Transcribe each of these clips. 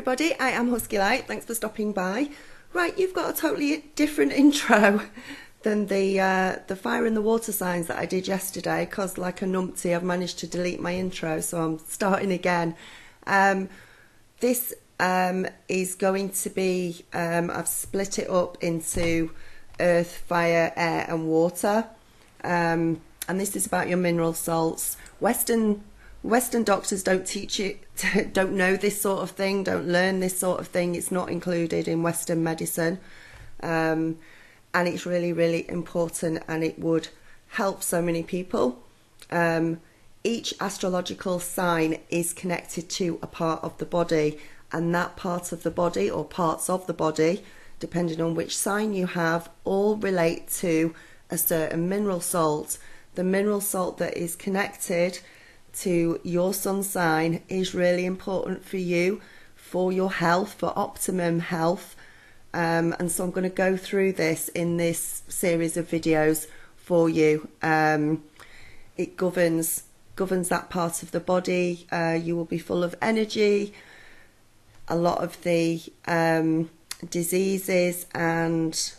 everybody, I am Husky Light. Thanks for stopping by. Right, you've got a totally different intro than the uh, the fire and the water signs that I did yesterday. Cause like a numpty, I've managed to delete my intro, so I'm starting again. Um, this um, is going to be um, I've split it up into earth, fire, air, and water. Um, and this is about your mineral salts. Western Western doctors don't teach it, don't know this sort of thing, don't learn this sort of thing. It's not included in Western medicine. Um, and it's really, really important and it would help so many people. Um, each astrological sign is connected to a part of the body, and that part of the body or parts of the body, depending on which sign you have, all relate to a certain mineral salt. The mineral salt that is connected to your sun sign is really important for you, for your health, for optimum health. Um, and so I'm going to go through this in this series of videos for you. Um, it governs governs that part of the body. Uh, you will be full of energy. A lot of the um, diseases and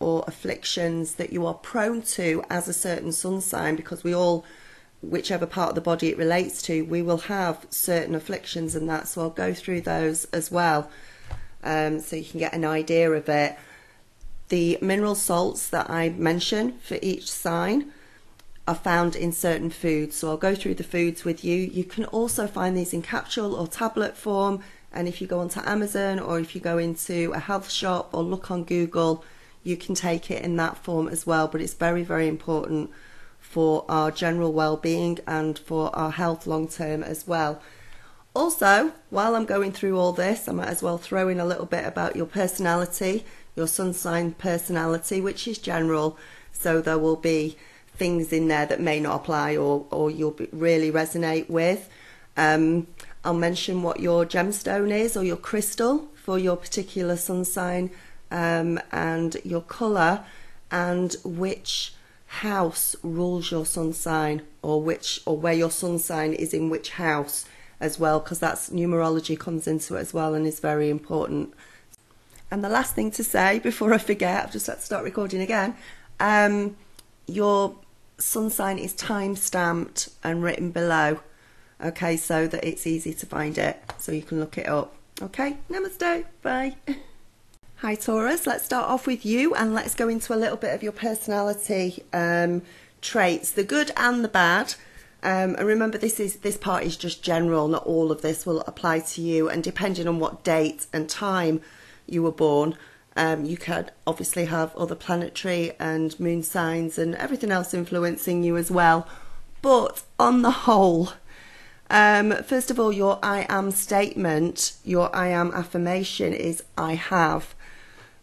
or afflictions that you are prone to as a certain sun sign, because we all whichever part of the body it relates to, we will have certain afflictions and that. So I'll go through those as well um, so you can get an idea of it. The mineral salts that I mention for each sign are found in certain foods. So I'll go through the foods with you. You can also find these in capsule or tablet form. And if you go onto Amazon or if you go into a health shop or look on Google, you can take it in that form as well. But it's very, very important for our general well-being and for our health long term as well. Also, while I'm going through all this, I might as well throw in a little bit about your personality, your sun sign personality, which is general. So there will be things in there that may not apply or, or you'll be, really resonate with. Um, I'll mention what your gemstone is or your crystal for your particular sun sign um, and your colour and which house rules your sun sign or which or where your sun sign is in which house as well because that's numerology comes into it as well and is very important. And the last thing to say before i forget i've just had to start recording again um, your sun sign is time stamped and written below okay so that it's easy to find it so you can look it up. Okay namaste bye Hi Taurus, let's start off with you and let's go into a little bit of your personality um, traits, the good and the bad. Um, and remember, this is this part is just general. Not all of this will apply to you. And depending on what date and time you were born, um, you can obviously have other planetary and moon signs and everything else influencing you as well. But on the whole, um, first of all, your I am statement, your I am affirmation is I have.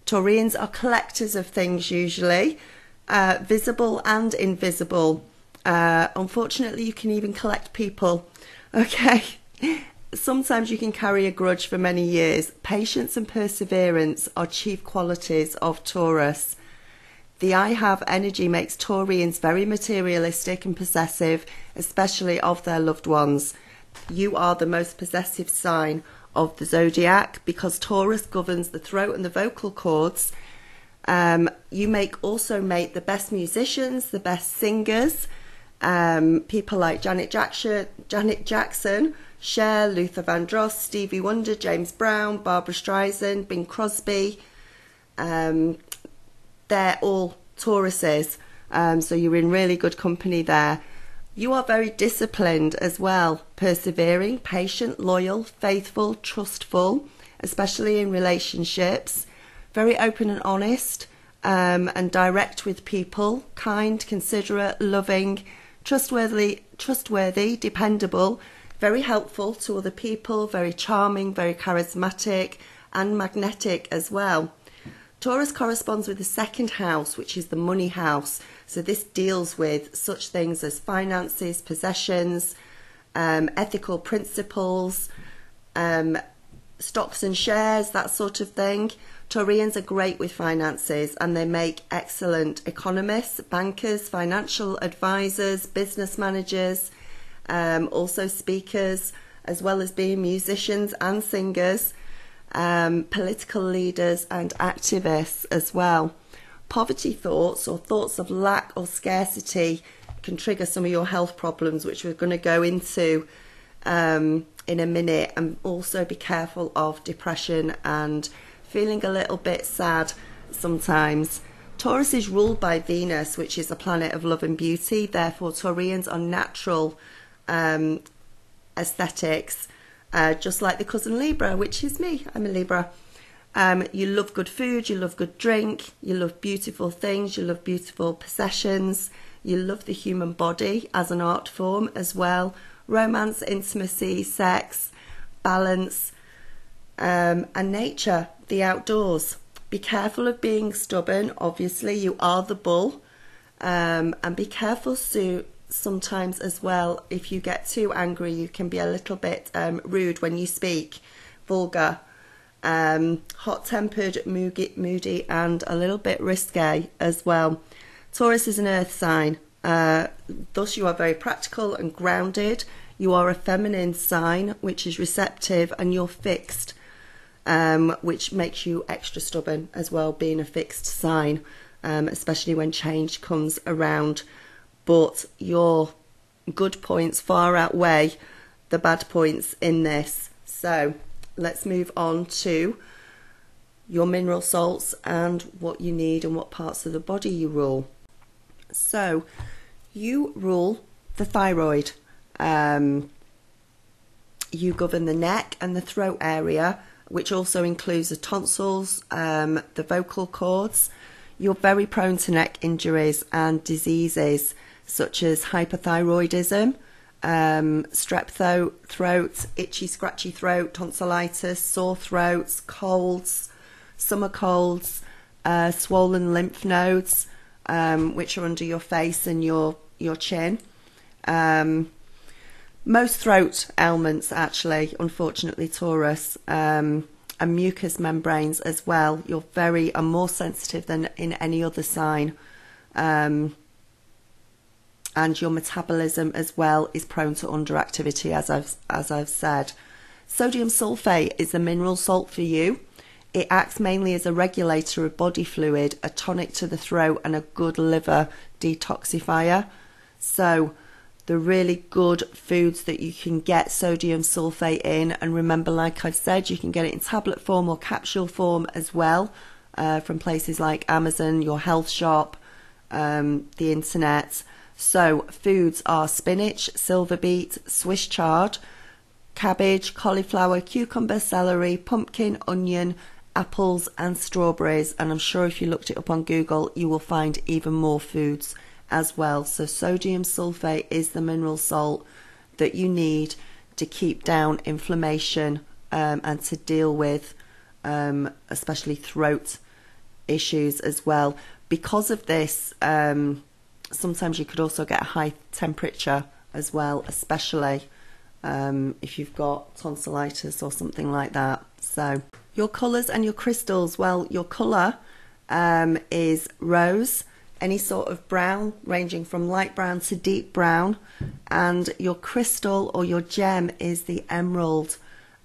Taurians are collectors of things usually, uh, visible and invisible. Uh, unfortunately, you can even collect people. Okay. Sometimes you can carry a grudge for many years. Patience and perseverance are chief qualities of Taurus. The I have energy makes Taurians very materialistic and possessive, especially of their loved ones. You are the most possessive sign of the zodiac because Taurus governs the throat and the vocal cords. Um, you make also make the best musicians, the best singers. Um, people like Janet Jackson, Janet Jackson, Cher, Luther Vandross, Stevie Wonder, James Brown, Barbara Streisand, Bing Crosby. Um, they're all Tauruses, um, so you're in really good company there. You are very disciplined as well, persevering, patient, loyal, faithful, trustful, especially in relationships, very open and honest, um, and direct with people, kind, considerate, loving, trustworthy, trustworthy, dependable, very helpful to other people, very charming, very charismatic, and magnetic as well. Taurus corresponds with the second house, which is the money house. So this deals with such things as finances, possessions, um, ethical principles, um, stocks and shares, that sort of thing. Taurians are great with finances and they make excellent economists, bankers, financial advisors, business managers, um, also speakers, as well as being musicians and singers, um, political leaders and activists as well. Poverty thoughts or thoughts of lack or scarcity can trigger some of your health problems, which we're going to go into um, in a minute. And also be careful of depression and feeling a little bit sad sometimes. Taurus is ruled by Venus, which is a planet of love and beauty. Therefore, Taurians are natural um, aesthetics, uh, just like the cousin Libra, which is me. I'm a Libra. Um, you love good food, you love good drink, you love beautiful things, you love beautiful possessions, you love the human body as an art form as well. Romance, intimacy, sex, balance, um, and nature, the outdoors. Be careful of being stubborn. Obviously, you are the bull. Um, and be careful so, sometimes as well. If you get too angry, you can be a little bit um, rude when you speak, vulgar, um, hot tempered, moody, and a little bit risque as well. Taurus is an earth sign. Uh, thus, you are very practical and grounded. You are a feminine sign, which is receptive, and you're fixed um, which makes you extra stubborn as well, being a fixed sign, um, especially when change comes around. But your good points far outweigh the bad points in this. So let's move on to your mineral salts and what you need and what parts of the body you rule. So you rule the thyroid. Um, you govern the neck and the throat area which also includes the tonsils, um, the vocal cords. You're very prone to neck injuries and diseases such as hypothyroidism, um, strep throat, throat, itchy, scratchy throat, tonsillitis, sore throats, colds, summer colds, uh, swollen lymph nodes, um, which are under your face and your your chin. Um, most throat ailments, actually, unfortunately, Taurus, um, and mucous membranes as well. You're very are more sensitive than in any other sign. Um, and your metabolism as well is prone to underactivity, as I've as I've said. Sodium sulfate is a mineral salt for you. It acts mainly as a regulator of body fluid, a tonic to the throat, and a good liver detoxifier. So the really good foods that you can get sodium sulfate in. And remember, like I've said, you can get it in tablet form or capsule form as well uh, from places like Amazon, your health shop, um, the internet. So, foods are spinach, silver beet, Swiss chard, cabbage, cauliflower, cucumber, celery, pumpkin, onion, apples, and strawberries. And I'm sure if you looked it up on Google, you will find even more foods as well. So, sodium sulfate is the mineral salt that you need to keep down inflammation um, and to deal with, um, especially throat issues as well. Because of this, um, sometimes you could also get a high temperature as well, especially um, if you've got tonsillitis or something like that. So, your colours and your crystals well, your colour um, is rose any sort of brown, ranging from light brown to deep brown. And your crystal or your gem is the emerald,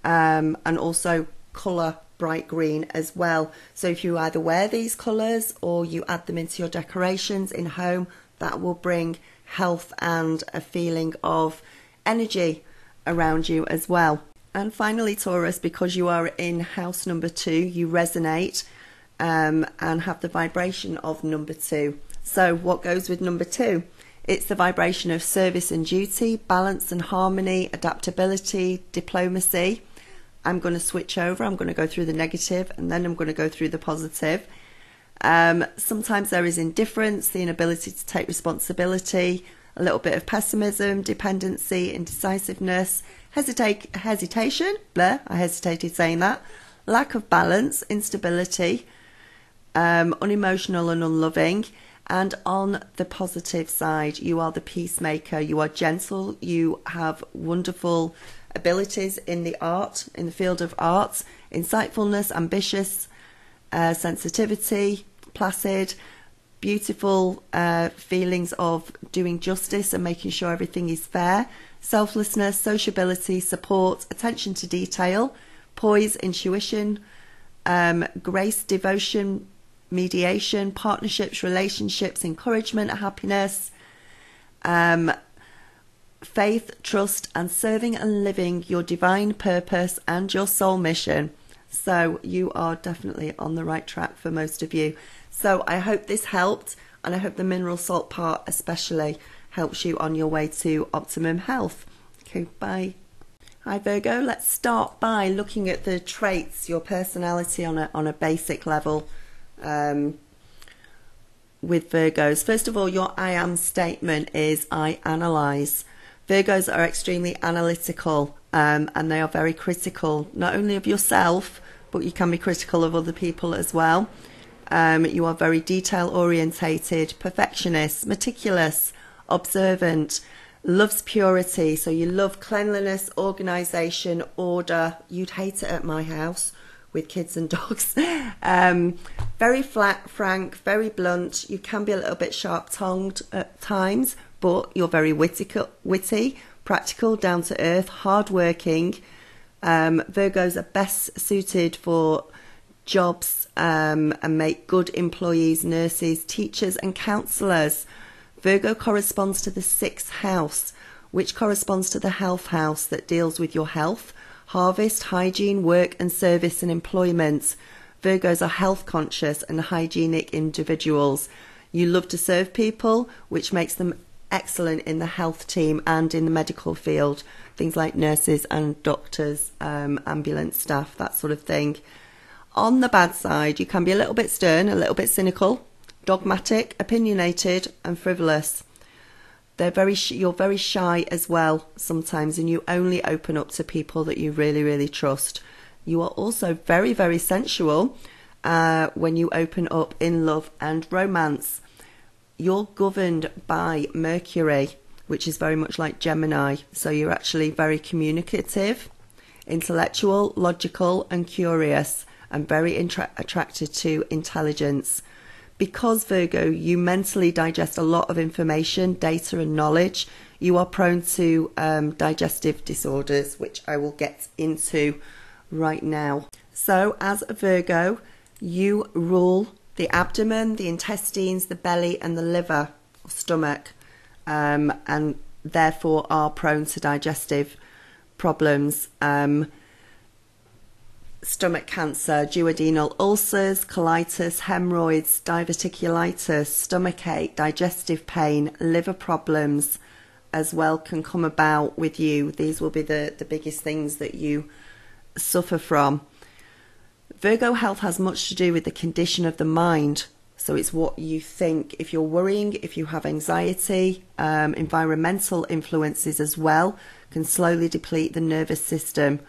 um, and also colour bright green as well. So if you either wear these colours or you add them into your decorations in home, that will bring health and a feeling of energy around you as well. And finally, Taurus, because you are in house number two, you resonate um, and have the vibration of number two. So, what goes with number two? It's the vibration of service and duty, balance and harmony, adaptability, diplomacy. I'm going to switch over. I'm going to go through the negative and then I'm going to go through the positive. Um, sometimes there is indifference, the inability to take responsibility, a little bit of pessimism, dependency, indecisiveness, hesitate, hesitation, blah, I hesitated saying that, lack of balance, instability, um, unemotional and unloving. And on the positive side, you are the peacemaker, you are gentle, you have wonderful abilities in the art, in the field of art, insightfulness, ambitious, uh, sensitivity, placid, beautiful uh, feelings of doing justice and making sure everything is fair. selflessness, sociability, support, attention to detail, poise, intuition, um, grace, devotion, mediation, partnerships, relationships, encouragement, happiness, um, faith, trust, and serving and living your divine purpose and your soul mission. So you are definitely on the right track for most of you. So I hope this helped, and I hope the mineral salt part especially helps you on your way to optimum health. Okay, bye. Hi Virgo, let's start by looking at the traits, your personality on a on a basic level. Um, with Virgos. First of all, your I am statement is I analyze. Virgos are extremely analytical um, and they are very critical, not only of yourself, but you can be critical of other people as well. Um, you are very detail orientated, perfectionist, meticulous, observant, loves purity. So you love cleanliness, organization, order. You'd hate it at my house with kids and dogs. Um, very flat, frank, very blunt. You can be a little bit sharp tongued at times, but you're very witty, witty practical, down to earth, hard working. Um, Virgos are best suited for jobs um, and make good employees, nurses, teachers, and counsellors. Virgo corresponds to the sixth house, which corresponds to the health house that deals with your health, harvest, hygiene, work, and service and employment. Virgos are health conscious and hygienic individuals. You love to serve people, which makes them excellent in the health team and in the medical field. Things like nurses and doctors, um, ambulance staff, that sort of thing. On the bad side, you can be a little bit stern, a little bit cynical, dogmatic, opinionated, and frivolous. They're very you're very shy as well sometimes, and you only open up to people that you really, really trust. You are also very, very sensual uh, when you open up in love and romance. You're governed by Mercury, which is very much like Gemini. So you're actually very communicative, intellectual, logical, and curious, and very intra- attracted to intelligence because Virgo, you mentally digest a lot of information, data, and knowledge, you are prone to um, digestive disorders, which I will get into right now. So, as a Virgo, you rule the abdomen, the intestines, the belly, and the liver, or stomach, um, and therefore are prone to digestive problems. Um, stomach cancer, duodenal ulcers, colitis, hemorrhoids, diverticulitis, stomach ache, digestive pain, liver problems as well can come about with you. These will be the, the biggest things that you suffer from. Virgo health has much to do with the condition of the mind. So it's what you think. If you're worrying, if you have anxiety, um, environmental influences as well can slowly deplete the nervous system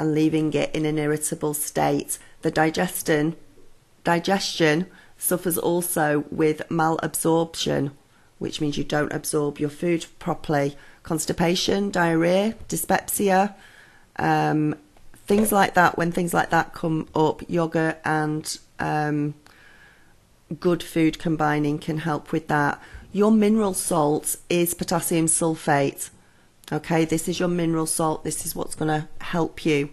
and leaving it in an irritable state. The digestion, digestion suffers also with malabsorption, which means you don't absorb your food properly. Constipation, diarrhea, dyspepsia, um, things like that. When things like that come up, yoga and um, good food combining can help with that. Your mineral salt is potassium sulfate. Okay, this is your mineral salt. This is what's going to help you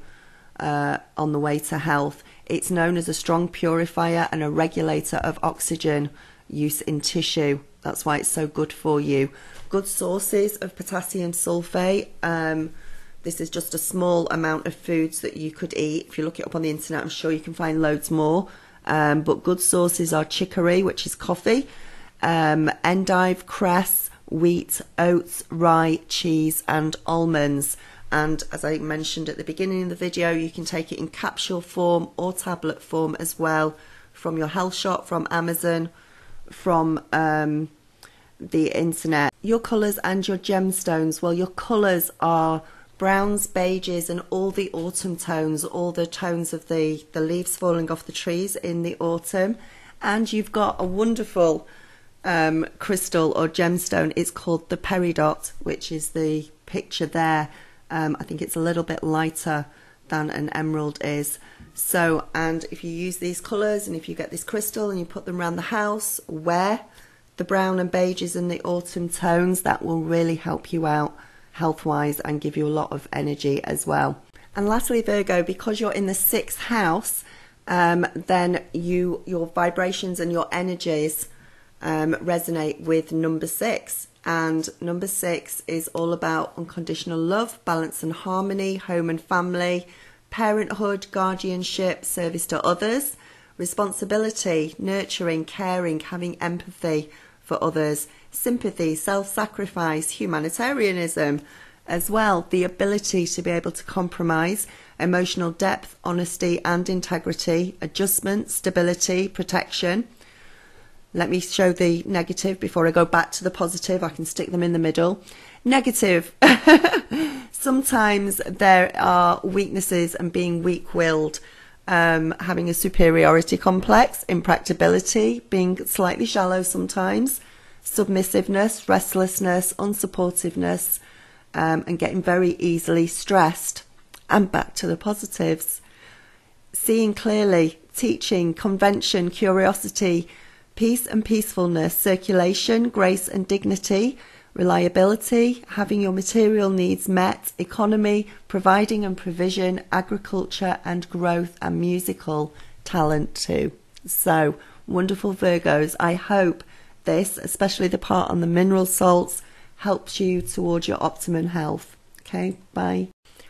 uh, on the way to health. It's known as a strong purifier and a regulator of oxygen use in tissue. That's why it's so good for you. Good sources of potassium sulfate. Um, this is just a small amount of foods that you could eat. If you look it up on the internet, I'm sure you can find loads more. Um, but good sources are chicory, which is coffee, um, endive, cress, wheat, oats, rye, cheese, and almonds. And as I mentioned at the beginning of the video, you can take it in capsule form or tablet form as well from your health shop, from Amazon, from um, the internet. Your colours and your gemstones, well, your colours are browns, beiges, and all the autumn tones, all the tones of the, the leaves falling off the trees in the autumn. And you've got a wonderful um, crystal or gemstone. It's called the peridot, which is the picture there. Um, I think it's a little bit lighter than an emerald is. So, and if you use these colours and if you get this crystal and you put them around the house, where the brown and beiges and the autumn tones that will really help you out health wise and give you a lot of energy as well. And lastly, Virgo, because you're in the sixth house, um, then you your vibrations and your energies um, resonate with number six. And number six is all about unconditional love, balance and harmony, home and family, parenthood, guardianship, service to others, responsibility, nurturing, caring, having empathy for others, sympathy, self sacrifice, humanitarianism as well, the ability to be able to compromise, emotional depth, honesty and integrity, adjustment, stability, protection. Let me show the negative before I go back to the positive. I can stick them in the middle. Negative. Sometimes there are weaknesses and being weak willed, um, having a superiority complex, impracticability, being slightly shallow sometimes, submissiveness, restlessness, unsupportiveness, um, and getting very easily stressed. And back to the positives. Seeing clearly, teaching, convention, curiosity, peace and peacefulness, circulation, grace and dignity, reliability, having your material needs met, economy, providing and provision, agriculture and growth, and musical talent too. So, wonderful Virgos. I hope this, especially the part on the mineral salts, helps you towards your optimum health. Okay, bye.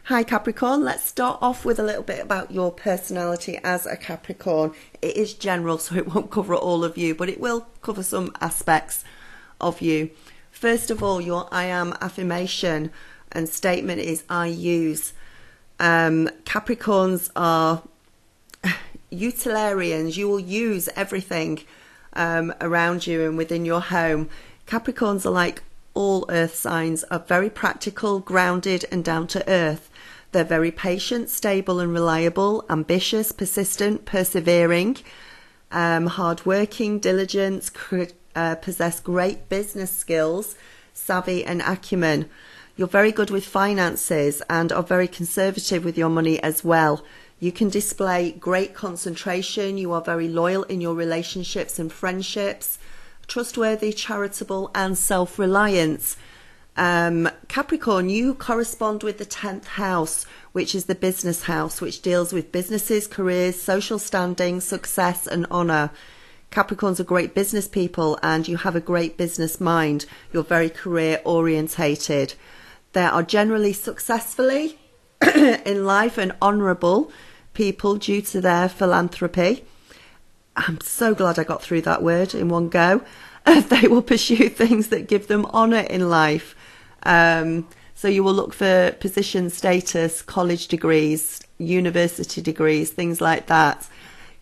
Hi Capricorn, let's start off with a little bit about your personality as a Capricorn. It is general, so it won't cover all of you, but it will cover some aspects of you. First of all, your I am affirmation and statement is I use. Um, Capricorns are utilitarians, you will use everything um, around you and within your home. Capricorns are like all earth signs are very practical, grounded, and down to earth. They're very patient, stable, and reliable, ambitious, persistent, persevering, um, hardworking, diligent, uh, possess great business skills, savvy, and acumen. You're very good with finances and are very conservative with your money as well. You can display great concentration. You are very loyal in your relationships and friendships trustworthy, charitable, and self reliance. Um, Capricorn, you correspond with the 10th house, which is the business house, which deals with businesses, careers, social standing, success, and honour. Capricorns are great business people and you have a great business mind. You're very career orientated. They are generally successfully in life and honourable people due to their philanthropy. I'm so glad I got through that word in one go. they will pursue things that give them honour in life. Um, so you will look for position status, college degrees, university degrees, things like that.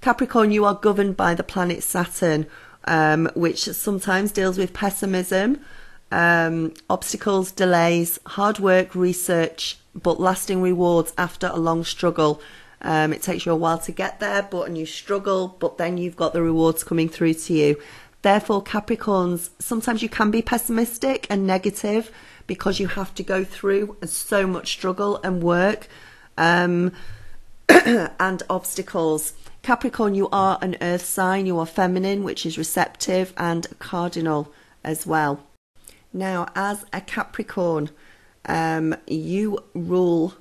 Capricorn, you are governed by the planet Saturn, um, which sometimes deals with pessimism, um, obstacles, delays, hard work, research, but lasting rewards after a long struggle. Um, it takes you a while to get there, but and you struggle, but then you've got the rewards coming through to you. Therefore, Capricorns, sometimes you can be pessimistic and negative because you have to go through so much struggle and work um, and obstacles. Capricorn, you are an earth sign, you are feminine, which is receptive, and cardinal as well. Now, as a Capricorn, um, you rule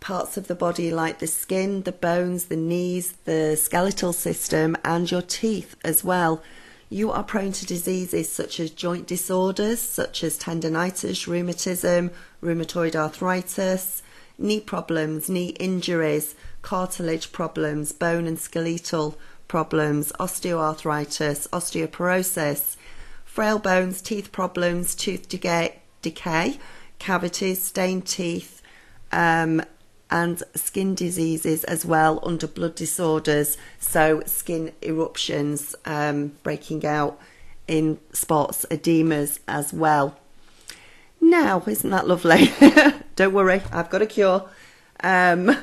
parts of the body like the skin, the bones, the knees, the skeletal system, and your teeth as well. You are prone to diseases such as joint disorders, such as tendonitis, rheumatism, rheumatoid arthritis, knee problems, knee injuries, cartilage problems, bone and skeletal problems, osteoarthritis, osteoporosis, frail bones, teeth problems, tooth decay, decay cavities, stained teeth, um, and skin diseases as well under blood disorders. So, skin eruptions um, breaking out in spots, edemas as well. Now, isn't that lovely? Don't worry, I've got a cure. Um,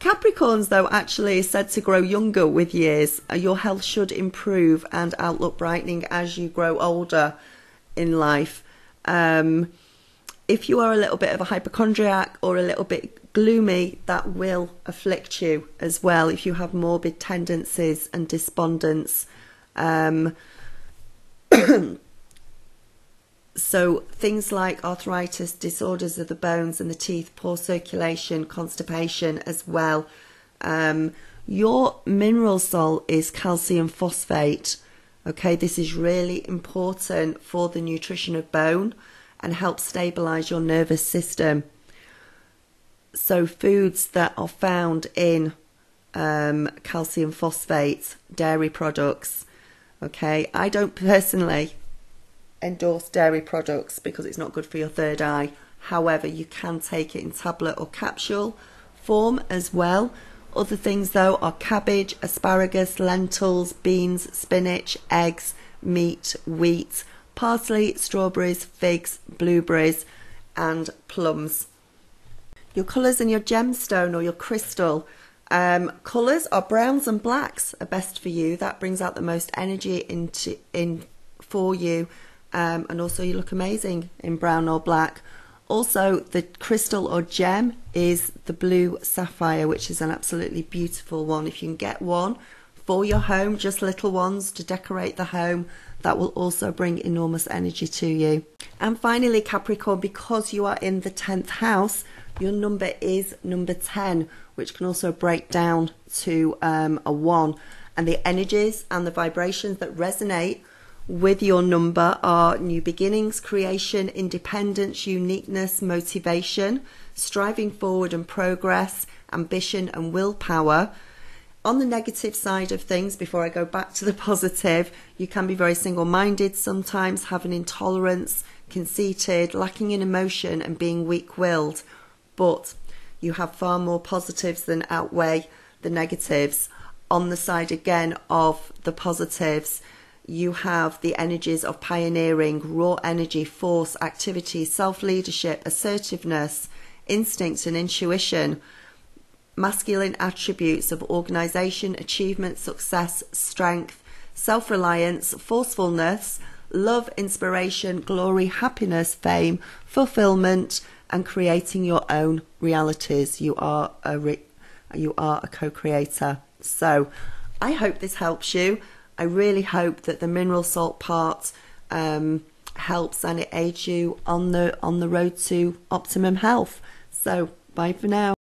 Capricorns, though, actually is said to grow younger with years. Uh, your health should improve and outlook brightening as you grow older in life. Um, if you are a little bit of a hypochondriac or a little bit gloomy, that will afflict you as well if you have morbid tendencies and despondence. Um, so things like arthritis, disorders of the bones and the teeth, poor circulation, constipation as well. Um, your mineral salt is calcium phosphate. Okay, this is really important for the nutrition of bone and helps stabilize your nervous system. So, foods that are found in um, calcium phosphate, dairy products. Okay, I don't personally endorse dairy products because it's not good for your third eye. However, you can take it in tablet or capsule form as well. Other things though are cabbage, asparagus, lentils, beans, spinach, eggs, meat, wheat, parsley, strawberries, figs, blueberries, and plums. Your colours and your gemstone or your crystal. Um, colours are browns and blacks are best for you. That brings out the most energy into in for you, um, and also you look amazing in brown or black. Also, the crystal or gem is the blue sapphire, which is an absolutely beautiful one. If you can get one for your home, just little ones to decorate the home, that will also bring enormous energy to you. And finally, Capricorn, because you are in the 10th house, your number is number 10, which can also break down to um, a 1. And the energies and the vibrations that resonate with your number are new beginnings, creation, independence, uniqueness, motivation, striving forward and progress, ambition and willpower. On the negative side of things, before I go back to the positive, you can be very single minded sometimes, have an intolerance, conceited, lacking in emotion, and being weak willed. But you have far more positives than outweigh the negatives. On the side again of the positives, you have the energies of pioneering, raw energy, force, activity, self leadership, assertiveness, instinct, and intuition, masculine attributes of organization, achievement, success, strength, self reliance, forcefulness, love, inspiration, glory, happiness, fame, fulfillment, and creating your own realities. You are a re- you are a co-creator. So, I hope this helps you. I really hope that the mineral salt part um, helps and it aids you on the on the road to optimum health. So bye for now.